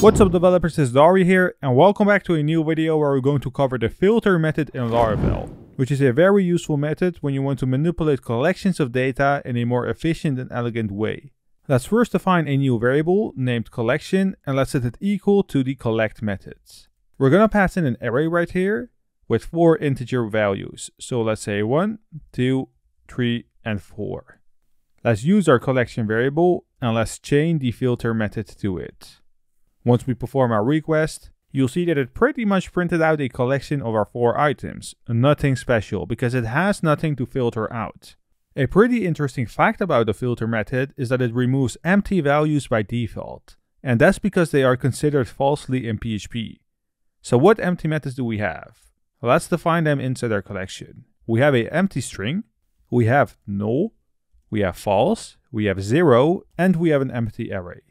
What's up developers, it's Dary here and welcome back to a new video where we're going to cover the filter method in Laravel, which is a very useful method when you want to manipulate collections of data in a more efficient and elegant way. Let's first define a new variable named collection and let's set it equal to the collect methods. We're gonna pass in an array right here with four integer values. So let's say one, two, three, and four. Let's use our collection variable and let's chain the filter method to it. Once we perform our request, you'll see that it pretty much printed out a collection of our four items. Nothing special, because it has nothing to filter out. A pretty interesting fact about the filter method is that it removes empty values by default. And that's because they are considered falsely in PHP. So what empty methods do we have? Let's define them inside our collection. We have a empty string, we have null, we have false, we have zero, and we have an empty array.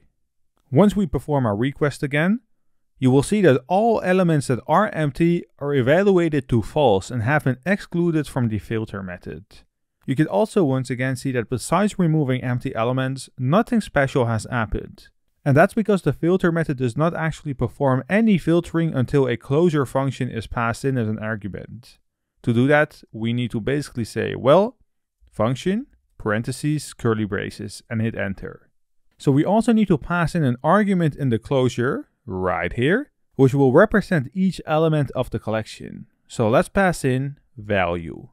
Once we perform our request again, you will see that all elements that are empty are evaluated to false and have been excluded from the filter method. You can also once again see that besides removing empty elements, nothing special has happened. And that's because the filter method does not actually perform any filtering until a closure function is passed in as an argument. To do that, we need to basically say, well, function, parentheses, curly braces, and hit enter. So we also need to pass in an argument in the closure, right here, which will represent each element of the collection. So let's pass in value.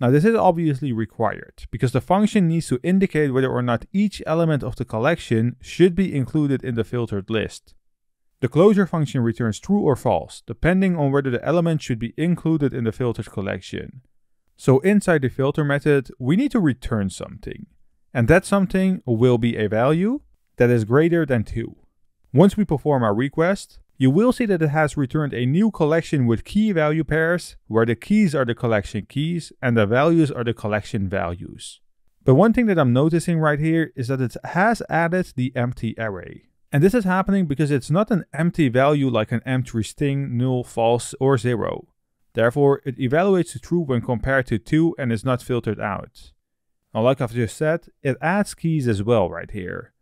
Now this is obviously required, because the function needs to indicate whether or not each element of the collection should be included in the filtered list. The closure function returns true or false, depending on whether the element should be included in the filtered collection. So inside the filter method, we need to return something. And that something will be a value that is greater than 2. Once we perform our request, you will see that it has returned a new collection with key value pairs, where the keys are the collection keys and the values are the collection values. But one thing that I'm noticing right here is that it has added the empty array. And this is happening because it's not an empty value like an empty string, null, false, or zero. Therefore, it evaluates to true when compared to 2 and is not filtered out. Now, like I've just said, it adds keys as well right here,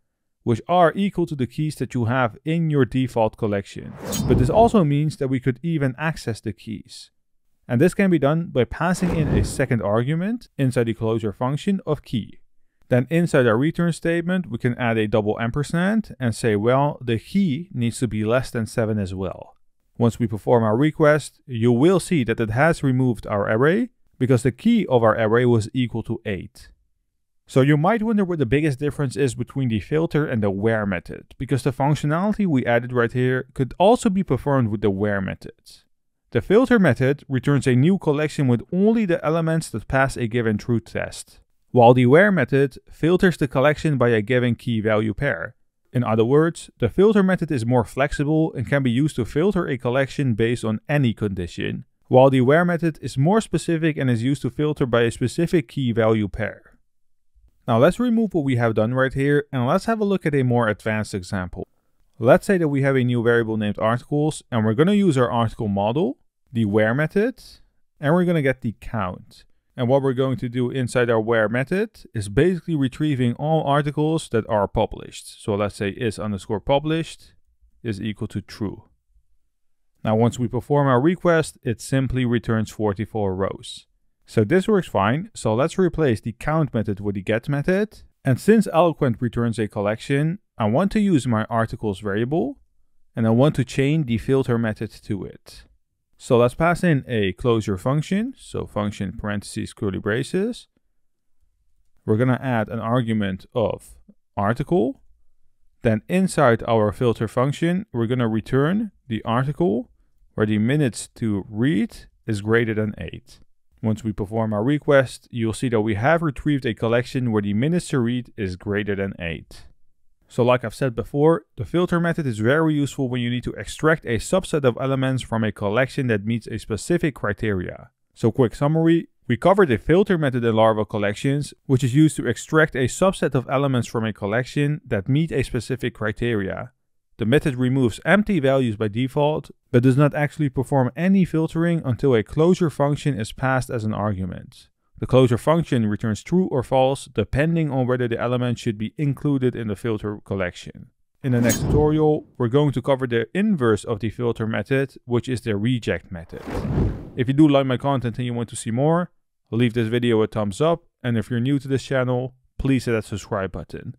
which are equal to the keys that you have in your default collection. But this also means that we could even access the keys. And this can be done by passing in a second argument inside the closure function of key. Then inside our return statement, we can add a double ampersand and say, well, the key needs to be less than 7 as well. Once we perform our request, you will see that it has removed our array because the key of our array was equal to 8. So you might wonder what the biggest difference is between the filter and the where method, because the functionality we added right here could also be performed with the where method. The filter method returns a new collection with only the elements that pass a given truth test, while the where method filters the collection by a given key value pair. In other words, the filter method is more flexible and can be used to filter a collection based on any condition, while the where method is more specific and is used to filter by a specific key value pair. Now let's remove what we have done right here and let's have a look at a more advanced example. Let's say that we have a new variable named articles and we're going to use our article model, the where method, and we're going to get the count. And what we're going to do inside our where method is basically retrieving all articles that are published. So let's say is underscore published is equal to true. Now once we perform our request, it simply returns 44 rows. So this works fine. So let's replace the count method with the get method. And since Eloquent returns a collection, I want to use my articles variable and I want to chain the filter method to it. So let's pass in a closure function. So function parentheses curly braces. We're going to add an argument of article. Then inside our filter function, we're going to return the article where the minutes to read is greater than 8. Once we perform our request, you'll see that we have retrieved a collection where the minutes to read is greater than 8. So like I've said before, the filter method is very useful when you need to extract a subset of elements from a collection that meets a specific criteria. So quick summary, we covered the filter method in Laravel collections, which is used to extract a subset of elements from a collection that meet a specific criteria. The method removes empty values by default, but does not actually perform any filtering until a closure function is passed as an argument. The closure function returns true or false depending on whether the element should be included in the filter collection. In the next tutorial, we're going to cover the inverse of the filter method, which is the reject method. If you do like my content and you want to see more, leave this video a thumbs up, and if you're new to this channel, please hit that subscribe button.